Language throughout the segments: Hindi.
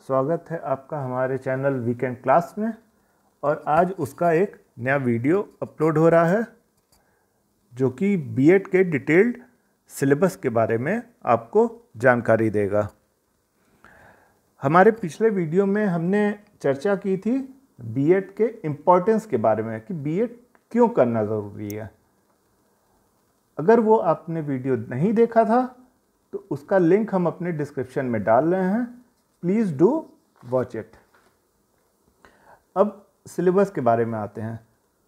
स्वागत है आपका हमारे चैनल वीकेंड क्लास में और आज उसका एक नया वीडियो अपलोड हो रहा है, जो कि बीएड के डिटेल्ड सिलेबस के बारे में आपको जानकारी देगा। हमारे पिछले वीडियो में हमने चर्चा की थी बीएड के इम्पोर्टेंस के बारे में कि बीएड क्यों करना ज़रूरी है। अगर वो आपने वीडियो नहीं देखा था तो उसका लिंक हम अपने डिस्क्रिप्शन में डाल रहे हैं। प्लीज़ डू वॉच इट अब सिलेबस के बारे में आते हैं।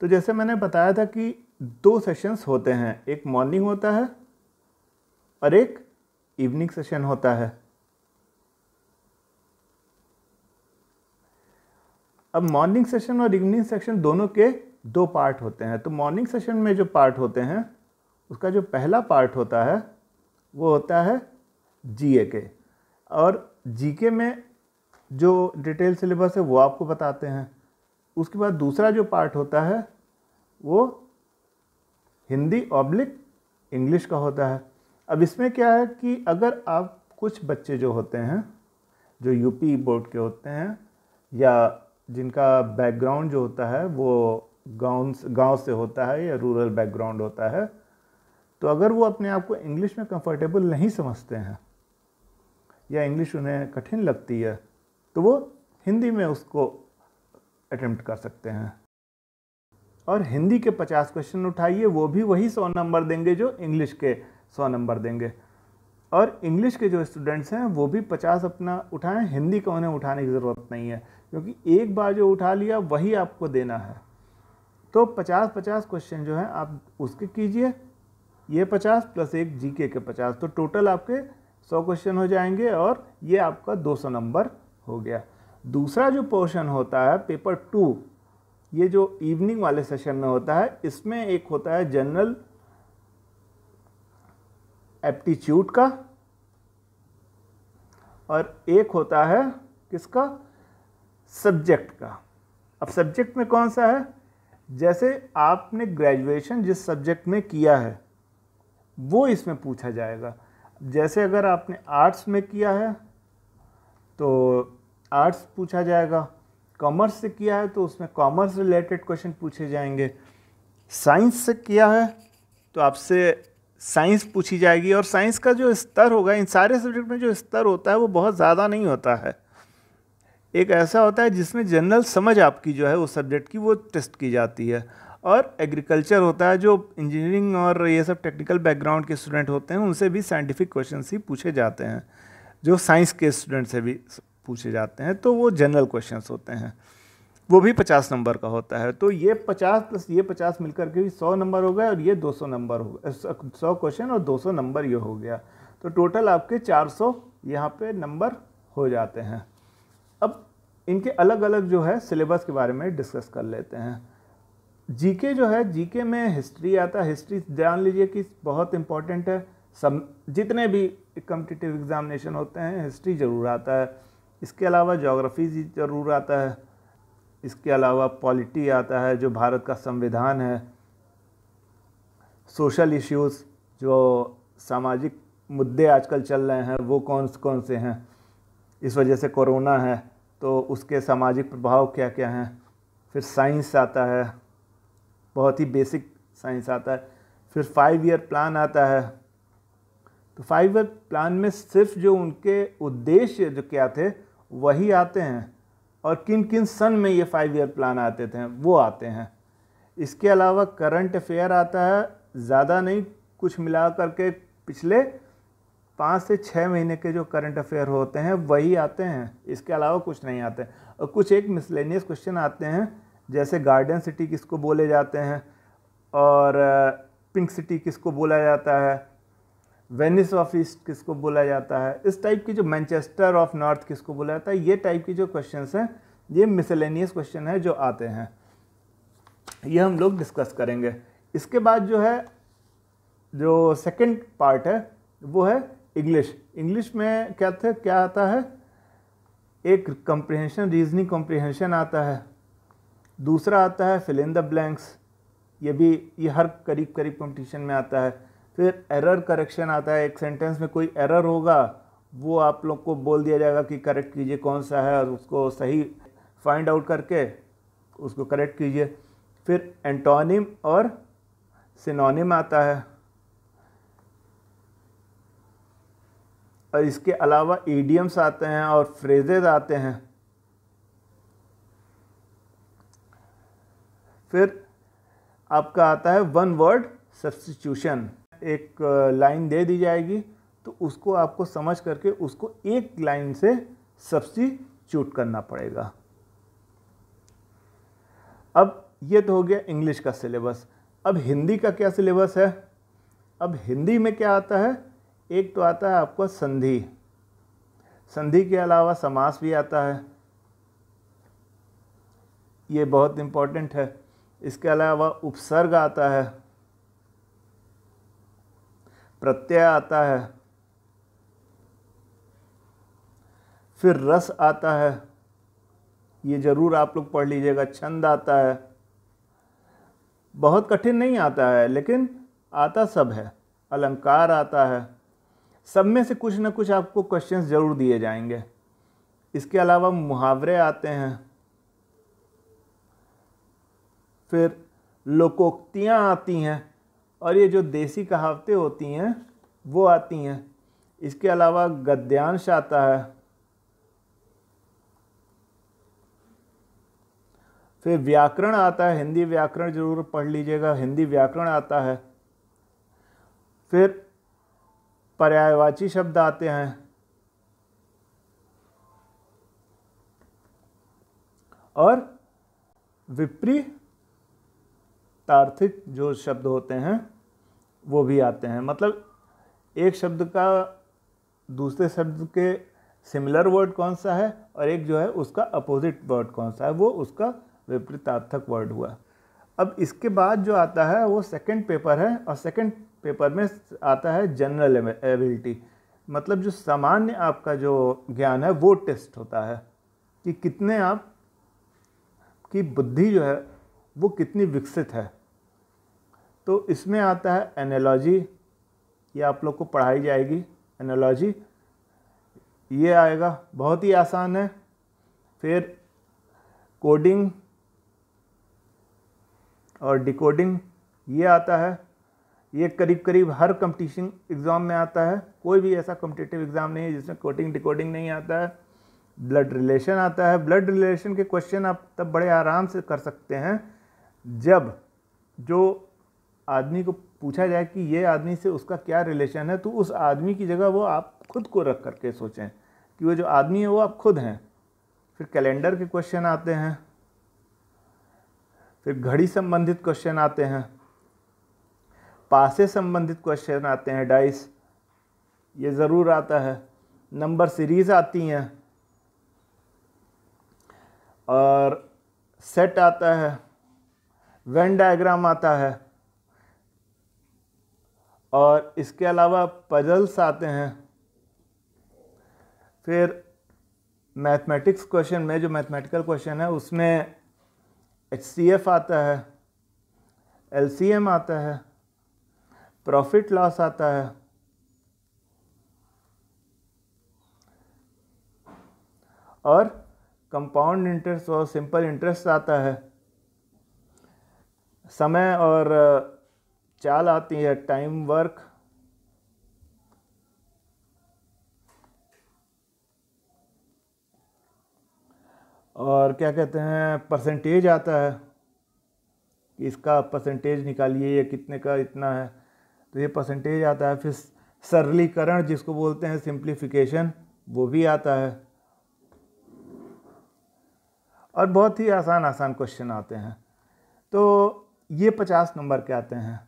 तो जैसे मैंने बताया था कि दो सेशंस होते हैं। एक मॉर्निंग होता है और एक इवनिंग सेशन होता है। अब मॉर्निंग सेशन और इवनिंग सेशन दोनों के दो पार्ट होते हैं। तो मॉर्निंग सेशन में जो पार्ट होते हैं, उसका जो पहला पार्ट होता है, वो होता है जीए के और जीके में जो डिटेल सिलेबस है वो आपको बताते हैं। उसके बाद दूसरा जो पार्ट होता है, वो हिंदी ऑब्लिक इंग्लिश का होता है। अब इसमें क्या है कि अगर आप कुछ बच्चे जो होते हैं, जो यूपी बोर्ड के होते हैं, या जिनका बैकग्राउंड जो होता है, वो गाँव गाँव से होता है या रूरल बैकग्राउंड होता है तो अगर वो अपने आप को इंग्लिश में कंफर्टेबल नहीं समझते हैं या इंग्लिश उन्हें कठिन लगती है तो वो हिंदी में उसको अटेम्प्ट कर सकते हैं। और हिंदी के पचास क्वेश्चन उठाइए, वो भी वही सौ नंबर देंगे जो इंग्लिश के सौ नंबर देंगे। और इंग्लिश के जो स्टूडेंट्स हैं, वो भी पचास अपना उठाएँ, हिंदी का उन्हें उठाने की ज़रूरत नहीं है, क्योंकि एक बार जो उठा लिया, वही आपको देना है। तो पचास पचास क्वेश्चन जो हैं, आप उसके कीजिए, ये पचास प्लस एक जीके के पचास तो टोटल आपके सौ क्वेश्चन हो जाएँगे और ये आपका दो सौ नंबर हो गया। दूसरा जो पोर्शन होता है पेपर टू ये जो इवनिंग वाले सेशन में होता है, इसमें एक होता है जनरल एप्टीट्यूड का और एक होता है किसका? सब्जेक्ट का। अब सब्जेक्ट में कौन सा है? जैसे आपने ग्रेजुएशन जिस सब्जेक्ट में किया है, वो इसमें पूछा जाएगा। जैसे अगर आपने आर्ट्स में किया है तो आर्ट्स पूछा जाएगा कॉमर्स से किया है तो उसमें कॉमर्स रिलेटेड क्वेश्चन पूछे जाएँगे। साइंस से किया है तो आपसे साइंस पूछी जाएगी। और साइंस का जो स्तर होगा, इन सारे सब्जेक्ट में जो स्तर होता है, वो बहुत ज़्यादा नहीं होता है। एक ऐसा होता है जिसमें जनरल समझ आपकी जो है, उस सब्जेक्ट की वो टेस्ट की जाती है। और एग्रीकल्चर होता है, जो इंजीनियरिंग और ये सब टेक्निकल बैकग्राउंड के स्टूडेंट होते हैं, उनसे भी साइंटिफिक क्वेश्चन ही पूछे जाते हैं, जो साइंस के स्टूडेंट से भी पूछे जाते हैं तो वो जनरल क्वेश्चन होते हैं। वो भी पचास नंबर का होता है तो ये पचास प्लस ये पचास मिलकर के भी सौ नंबर हो गया और ये दो सौ नंबर हो गया सौ क्वेश्चन और दो सौ नंबर ये हो गया। तो टोटल आपके चार सौ यहाँ पर नंबर हो जाते हैं। अब इनके अलग अलग जो है सिलेबस के बारे में डिस्कस कर लेते हैं। जीके जो है, जीके में हिस्ट्री आता है। हिस्ट्री जान लीजिए कि बहुत इम्पोर्टेंट है। सब जितने भी कम्पिटिटिव एग्जामिनेशन होते हैं, हिस्ट्री ज़रूर आता है। इसके अलावा जोग्राफ़ी ज़रूर आता है। इसके अलावा पॉलिटी आता है, जो भारत का संविधान है। सोशल इश्यूज़ जो सामाजिक मुद्दे आजकल चल रहे हैं, वो कौन कौन से हैं? इस वजह से कोरोना है तो उसके सामाजिक प्रभाव क्या क्या हैं? फिर साइंस आता है। बहुत ही बेसिक साइंस आता है। फिर फाइव ईयर प्लान आता है। तो फाइव ईयर प्लान में सिर्फ़ जो उनके उद्देश्य जो क्या थे, वही आते हैं। और किन किन सन में ये फाइव ईयर प्लान आते थे, वो आते हैं। इसके अलावा करंट अफेयर आता है। ज़्यादा नहीं, कुछ मिला करके पिछले पाँच से छः महीने के जो करंट अफेयर होते हैं, वही आते हैं। इसके अलावा कुछ नहीं आते। और कुछ एक मिसलेनियस क्वेश्चन आते हैं। जैसे गार्डन सिटी किसको बोले जाते हैं और पिंक सिटी किसको बोला जाता है, वेनिस ऑफ़ ईस्ट किसको बोला जाता है, इस टाइप की जो मैनचेस्टर ऑफ़ नॉर्थ किसको बोला जाता है, ये टाइप की जो क्वेश्चन हैं, ये मिसलेनियस क्वेश्चन है जो आते हैं। ये हम लोग डिस्कस करेंगे। इसके बाद जो है, जो सेकंड पार्ट है, वो है इंग्लिश इंग्लिश में क्या थे, क्या आता है? एक कंप्रिहेंशन रीजनिंग कॉम्प्रिहेंशन आता है। दूसरा आता है फिल इन द ब्लैंक्स ये भी, ये हर करीब करीब कंपटीशन में आता है। फिर एरर करेक्शन आता है। एक सेंटेंस में कोई एरर होगा, वो आप लोग को बोल दिया जाएगा कि करेक्ट कीजिए कौन सा है और उसको सही फाइंड आउट करके उसको करेक्ट कीजिए। फिर एंटोनिम और सिनोनिम आता है। और इसके अलावा ईडियम्स आते हैं और फ्रेजेज आते हैं। फिर आपका आता है वन वर्ड सब्सटीट्यूशन एक लाइन दे दी जाएगी तो उसको आपको समझ करके उसको एक लाइन से सब्सटीट्यूट करना पड़ेगा। अब ये तो हो गया इंग्लिश का सिलेबस अब हिंदी का क्या सिलेबस है? अब हिंदी में क्या आता है? एक तो आता है आपको संधि। संधि के अलावा समास भी आता है। ये बहुत इम्पोर्टेंट है। इसके अलावा उपसर्ग आता है, प्रत्यय आता है, फिर रस आता है, ये ज़रूर आप लोग पढ़ लीजिएगा, छंद आता है। बहुत कठिन नहीं आता है, लेकिन आता सब है, अलंकार आता है। सब में से कुछ ना कुछ आपको क्वेश्चंस ज़रूर दिए जाएँगे। इसके अलावा मुहावरे आते हैं फिर लोकोक्तियाँ आती हैं और ये जो देसी कहावतें होती हैं, वो आती हैं। इसके अलावा गद्यांश आता है। फिर व्याकरण आता है, हिंदी व्याकरण ज़रूर पढ़ लीजिएगा, हिंदी व्याकरण आता है। फिर पर्यायवाची शब्द आते हैं। और विपरीत तार्थिक जो शब्द होते हैं, वो भी आते हैं। मतलब एक शब्द का दूसरे शब्द के सिमिलर वर्ड कौन सा है और एक जो है उसका अपोजिट वर्ड कौन सा है, वो उसका विपरीतार्थक वर्ड हुआ। अब इसके बाद जो आता है, वो सेकंड पेपर है और सेकंड पेपर में आता है जनरल एबिलिटी मतलब जो सामान्य आपका जो ज्ञान है, वो टेस्ट होता है कि कितने आप, की बुद्धि जो है, वो कितनी विकसित है। तो इसमें आता है एनालॉजी ये आप लोग को पढ़ाई जाएगी एनालॉजी ये आएगा, बहुत ही आसान है। फिर कोडिंग और डिकोडिंग ये आता है। ये करीब करीब हर कंपटीशन एग्ज़ाम में आता है। कोई भी ऐसा कम्पिटेटिव एग्ज़ाम नहीं है जिसमें कोडिंग डिकोडिंग नहीं आता है। ब्लड रिलेशन आता है। ब्लड रिलेशन के क्वेश्चन आप तब बड़े आराम से कर सकते हैं जब जो आदमी को पूछा जाए कि ये आदमी से उसका क्या रिलेशन है तो उस आदमी की जगह वो आप खुद को रख करके सोचें कि वो जो आदमी है वो आप खुद हैं। फिर कैलेंडर के क्वेश्चन आते हैं। फिर घड़ी संबंधित क्वेश्चन आते हैं। पासे संबंधित क्वेश्चन आते हैं डाइस ये ज़रूर आता है। नंबर सीरीज़ आती हैं। और सेट आता है। वेन डायग्राम आता है। और इसके अलावा पजल्स आते हैं। फिर मैथमेटिक्स क्वेश्चन में, जो मैथमेटिकल क्वेश्चन है, उसमें एच सी एफ़ आता है एल सी एम आता है प्रॉफिट लॉस आता है। और कंपाउंड इंटरेस्ट और सिंपल इंटरेस्ट आता है। समय और चाल आती है टाइम वर्क और क्या कहते हैं परसेंटेज आता है कि इसका परसेंटेज निकालिए, ये कितने का इतना है। तो ये परसेंटेज आता है, फिर सरलीकरण जिसको बोलते हैं सिंप्लीफिकेशन वो भी आता है। और बहुत ही आसान आसान क्वेश्चन आते हैं। तो ये पचास नंबर के आते हैं।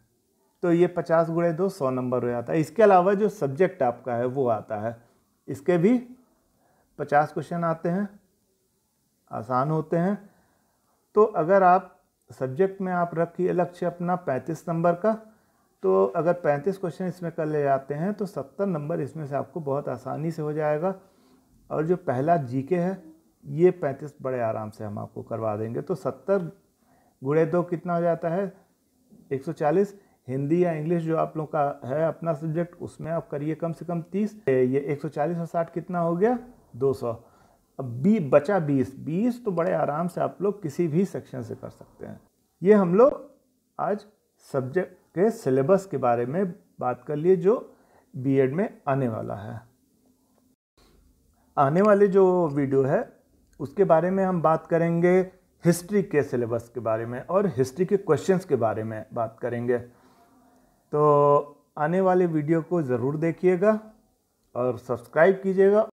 तो ये पचास गुड़े दो, सौ नंबर हो जाता है। इसके अलावा जो सब्जेक्ट आपका है, वो आता है। इसके भी पचास क्वेश्चन आते हैं, आसान होते हैं। तो अगर आप सब्जेक्ट में आप रखिए लक्ष्य अपना पैंतीस नंबर का तो अगर पैंतीस क्वेश्चन इसमें कर ले जाते हैं तो सत्तर नंबर इसमें से आपको बहुत आसानी से हो जाएगा। और जो पहला जीके है, ये पैंतीस बड़े आराम से हम आपको करवा देंगे। तो सत्तर गुड़े दो कितना हो जाता है? एक सौ चालीस। हिंदी या इंग्लिश जो आप लोग का है अपना सब्जेक्ट उसमें आप करिए कम से कम तीस। ये 140 और 60 कितना हो गया? 200 अब बी, बचा बीस। बीस तो बड़े आराम से आप लोग किसी भी सेक्शन से कर सकते हैं। ये हम लोग आज सब्जेक्ट के सिलेबस के बारे में बात कर लिए जो बीएड में आने वाला है। आने वाले जो वीडियो है, उसके बारे में हम बात करेंगे हिस्ट्री के सिलेबस के बारे में और हिस्ट्री के क्वेश्चंस के बारे में बात करेंगे। तो आने वाले वीडियो को ज़रूर देखिएगा और सब्सक्राइब कीजिएगा।